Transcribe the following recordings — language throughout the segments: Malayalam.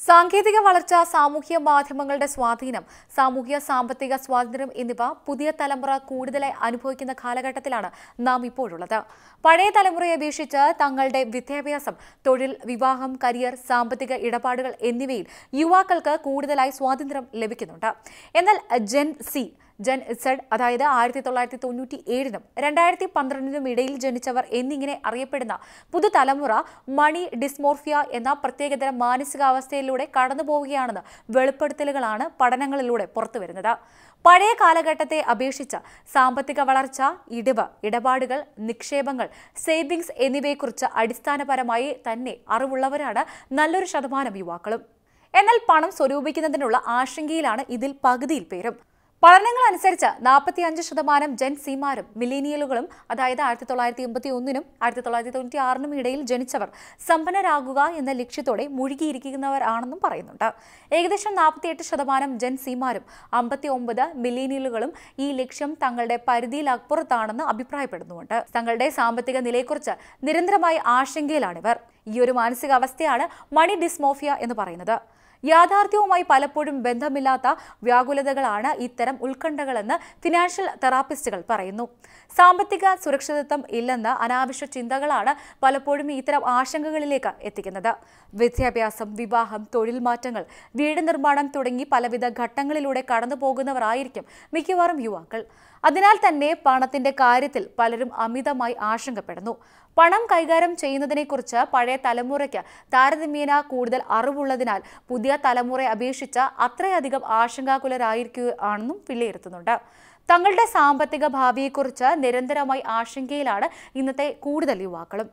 സാങ്കേതിക വളർച്ച സാമൂഹ്യ മാധ്യമങ്ങളുടെ സ്വാധീനം സാമൂഹ്യ സാമ്പത്തിക സ്വാതന്ത്ര്യം എന്നിവ പുതിയ തലമുറ കൂടുതലായി അനുഭവിക്കുന്ന കാലഘട്ടത്തിലാണ് നാം ഇപ്പോഴുള്ളത്. പഴയ തലമുറയെ അപേക്ഷിച്ച് തങ്ങളുടെ വിദ്യാഭ്യാസം തൊഴിൽ വിവാഹം കരിയർ സാമ്പത്തിക ഇടപാടുകൾ എന്നിവയിൽ യുവാക്കൾക്ക് കൂടുതലായി സ്വാതന്ത്ര്യം ലഭിക്കുന്നുണ്ട്. എന്നാൽ ജെൻ സി ജൻ ഇസഡ് അതായത് ആയിരത്തി തൊള്ളായിരത്തി തൊണ്ണൂറ്റി ഏഴിനും രണ്ടായിരത്തി പന്ത്രണ്ടിനും ഇടയിൽ ജനിച്ചവർ എന്നിങ്ങനെ അറിയപ്പെടുന്ന പുതുതലമുറ മണി ഡിസ്മോർഫിയ എന്ന പ്രത്യേകതരം മാനസികാവസ്ഥയിലൂടെ കടന്നു പോവുകയാണെന്ന് വെളിപ്പെടുത്തലുകളാണ് പഠനങ്ങളിലൂടെ പുറത്തുവരുന്നത്. പഴയ കാലഘട്ടത്തെ അപേക്ഷിച്ച് സാമ്പത്തിക വളർച്ച ഇടിവ് ഇടപാടുകൾ നിക്ഷേപങ്ങൾ സേവിങ്സ് എന്നിവയെക്കുറിച്ച് അടിസ്ഥാനപരമായി തന്നെ അറിവുള്ളവരാണ് നല്ലൊരു ശതമാനം യുവാക്കളും. എന്നാൽ പണം സ്വരൂപിക്കുന്നതിനുള്ള ആശങ്കയിലാണ് ഇതിൽ പകുതിയിൽ പേരും. പഠനങ്ങൾ അനുസരിച്ച് നാൽപ്പത്തി അഞ്ച് ശതമാനം ജെൻ സിമാരും മിലീനിയലുകളും അതായത് ആയിരത്തി തൊള്ളായിരത്തി എൺപത്തി ഒന്നിനും ആയിരത്തി തൊള്ളായിരത്തി തൊണ്ണൂറ്റി ആറിനും ഇടയിൽ ജനിച്ചവർ സമ്പന്നരാകുക എന്ന ലക്ഷ്യത്തോടെ മുഴുകിയിരിക്കുന്നവരാണെന്നും പറയുന്നുണ്ട്. ഏകദേശം നാൽപ്പത്തിയെട്ട് ശതമാനം ജെൻ സിമാരും അമ്പത്തി ഒമ്പത് മിലീനിയലുകളും ഈ ലക്ഷ്യം തങ്ങളുടെ പരിധിയിൽ അപ്പുറത്താണെന്ന് അഭിപ്രായപ്പെടുന്നുണ്ട് തങ്ങളുടെ സാമ്പത്തിക നിലയെക്കുറിച്ച് നിരന്തരമായി ആശങ്കയിലാണിവർ. ഈ ഒരു മാനസികാവസ്ഥയാണ് മണി ഡിസ്മോഫിയ എന്ന് പറയുന്നത്. യാഥാർത്ഥ്യവുമായി പലപ്പോഴും ബന്ധമില്ലാത്ത വ്യാകുലതകളാണ് ഇത്തരം ഉത്കണ്ഠകളെന്ന് ഫിനാൻഷ്യൽ തെറാപ്പിസ്റ്റുകൾ പറയുന്നു. സാമ്പത്തിക സുരക്ഷിതത്വം ഇല്ലെന്ന അനാവശ്യ ചിന്തകളാണ് പലപ്പോഴും ഇത്തരം ആശങ്കകളിലേക്ക് എത്തിക്കുന്നത്. വിദ്യാഭ്യാസം വിവാഹം തൊഴിൽ മാറ്റങ്ങൾ വീട് നിർമ്മാണം തുടങ്ങി പലവിധ ഘട്ടങ്ങളിലൂടെ കടന്നു പോകുന്നവരായിരിക്കും മിക്കവാറും യുവാക്കൾ. അതിനാൽ തന്നെ പണത്തിന്റെ കാര്യത്തിൽ പലരും അമിതമായി ആശങ്കപ്പെടുന്നു. പണം കൈകാര്യം ചെയ്യുന്നതിനെക്കുറിച്ച് പഴയ തലമുറയ്ക്ക് താരതമ്യേന കൂടുതൽ അറിവുള്ളതിനാൽ പുതിയ തലമുറയെ അപേക്ഷിച്ച് അത്രയധികം ആശങ്കാകുലരായിരിക്കുകയാണെന്നും വിലയിരുത്തുന്നുണ്ട്. തങ്ങളുടെ സാമ്പത്തിക ഭാവിയെക്കുറിച്ച് നിരന്തരമായി ആശങ്കയിലാണ് ഇന്നത്തെ കൂടുതൽ യുവാക്കളും.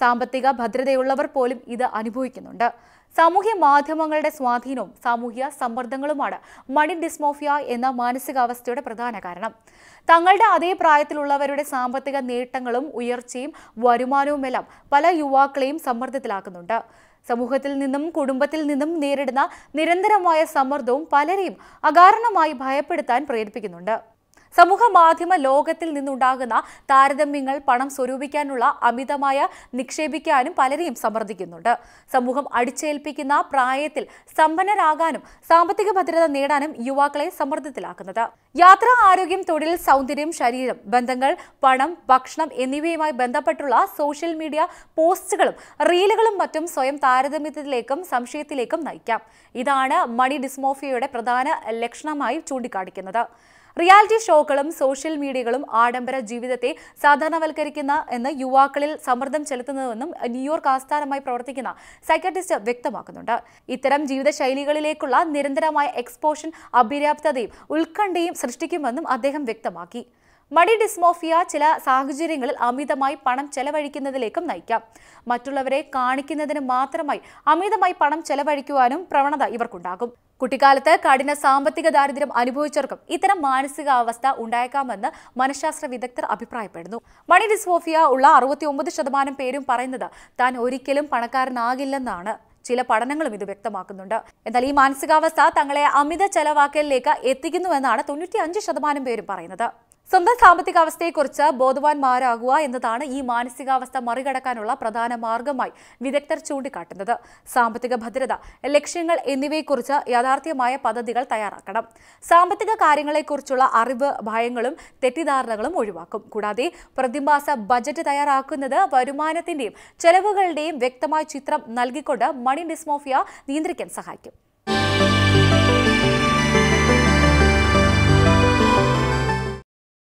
സാമ്പത്തിക ഭദ്രതയുള്ളവർ പോലും ഇത് അനുഭവിക്കുന്നുണ്ട്. സാമൂഹ്യ മാധ്യമങ്ങളുടെ സ്വാധീനവും സാമൂഹ്യ സമ്മർദ്ദങ്ങളുമാണ് മണി ഡിസ്മോഫിയ എന്ന മാനസികാവസ്ഥയുടെ പ്രധാന കാരണം. തങ്ങളുടെ അതേ പ്രായത്തിലുള്ളവരുടെ സാമ്പത്തിക നേട്ടങ്ങളും ഉയർച്ചയും വരുമാനവുമെല്ലാം പല യുവാക്കളെയും സമ്മർദ്ദത്തിലാക്കുന്നുണ്ട്. സമൂഹത്തിൽ നിന്നും കുടുംബത്തിൽ നിന്നും നേരിടുന്ന നിരന്തരമായ സമ്മർദ്ദവും പലരെയും അകാരണമായി ഭയപ്പെടുത്താൻ പ്രേരിപ്പിക്കുന്നുണ്ട്. സമൂഹ മാധ്യമ ലോകത്തിൽ നിന്നുണ്ടാകുന്ന താരതമ്യങ്ങൾ പണം സ്വരൂപിക്കാനുള്ള അമിതമായ നിക്ഷേപിക്കാനും പലരെയും സമ്മർദ്ദിക്കുന്നുണ്ട്. സമൂഹം അടിച്ചേൽപ്പിക്കുന്ന പ്രായത്തിൽ സമ്പന്നരാകാനും സാമ്പത്തിക ഭദ്രത നേടാനും യുവാക്കളെ സമ്മർദ്ദത്തിലാക്കുന്നത്. യാത്ര ആരോഗ്യം തൊഴിൽ സൗന്ദര്യം ശരീരം ബന്ധങ്ങൾ പണം ഭക്ഷണം എന്നിവയുമായി ബന്ധപ്പെട്ടുള്ള സോഷ്യൽ മീഡിയ പോസ്റ്റുകളും റീലുകളും മറ്റും സ്വയം താരതമ്യത്തിലേക്കും സംശയത്തിലേക്കും നയിക്കാം. ഇതാണ് മണി ഡിസ്മോഫിയയുടെ പ്രധാന ലക്ഷണമായി ചൂണ്ടിക്കാണിക്കുന്നത്. റിയാലിറ്റി ഷോകളും സോഷ്യൽ മീഡിയകളും ആഡംബര ജീവിതത്തെ സാധാരണവൽക്കരിക്കുന്ന എന്ന് യുവാക്കളിൽ സമ്മർദ്ദം ചെലുത്തുന്നതെന്നും ന്യൂയോർക്ക് ആസ്ഥാനമായി പ്രവർത്തിക്കുന്ന സൈക്കട്രിസ്റ്റ് വ്യക്തമാക്കുന്നുണ്ട്. ഇത്തരം ജീവിതശൈലികളിലേക്കുള്ള നിരന്തരമായ എക്സ്പോഷൻ അപര്യാപ്തതയും ഉത്കണ്ഠയും സൃഷ്ടിക്കുമെന്നും അദ്ദേഹം വ്യക്തമാക്കി. മടി ഡിസ്മോഫിയ ചില സാഹചര്യങ്ങളിൽ അമിതമായി പണം ചെലവഴിക്കുന്നതിലേക്കും നയിക്കാം. മറ്റുള്ളവരെ കാണിക്കുന്നതിന് മാത്രമായി അമിതമായി പണം ചെലവഴിക്കുവാനും പ്രവണത ഇവർക്കുണ്ടാകും. കുട്ടിക്കാലത്ത് കഠിന സാമ്പത്തിക ദാരിദ്ര്യം അനുഭവിച്ചവർക്കും ഇത്തരം മാനസികാവസ്ഥ ഉണ്ടായേക്കാമെന്ന് മനഃശാസ്ത്ര വിദഗ്ധർ അഭിപ്രായപ്പെടുന്നു. മണി ഡിസ്മോഫിയ ഉള്ള അറുപത്തിയൊമ്പത് ശതമാനം പേരും പറയുന്നത് താൻ ഒരിക്കലും പണക്കാരനാകില്ലെന്നാണ്. ചില പഠനങ്ങളും ഇത് വ്യക്തമാക്കുന്നുണ്ട്. എന്നാൽ ഈ മാനസികാവസ്ഥ തങ്ങളെ അമിത ചെലവാക്കലിലേക്ക് എത്തിക്കുന്നുവെന്നാണ് തൊണ്ണൂറ്റി അഞ്ച് ശതമാനം പേരും പറയുന്നത്. സ്വന്തം സാമ്പത്തിക അവസ്ഥയെക്കുറിച്ച് ബോധവാന്മാരാകുക എന്നതാണ് ഈ മാനസികാവസ്ഥ മറികടക്കാനുള്ള പ്രധാന മാർഗമായി വിദഗ്ധർ ചൂണ്ടിക്കാട്ടുന്നത്. സാമ്പത്തിക ഭദ്രത ലക്ഷ്യങ്ങൾ എന്നിവയെക്കുറിച്ച് യാഥാർത്ഥ്യമായ പദ്ധതികൾ തയ്യാറാക്കണം. സാമ്പത്തിക കാര്യങ്ങളെക്കുറിച്ചുള്ള അറിവ് ഭയങ്ങളും തെറ്റിദ്ധാരണകളും ഒഴിവാക്കും. കൂടാതെ പ്രതിമാസ ബജറ്റ് തയ്യാറാക്കുന്നത് വരുമാനത്തിന്റെയും ചെലവുകളുടെയും വ്യക്തമായ ചിത്രം നൽകിക്കൊണ്ട് മണി ഡിസ്മോഫിയ നിയന്ത്രിക്കാൻ സഹായിക്കും.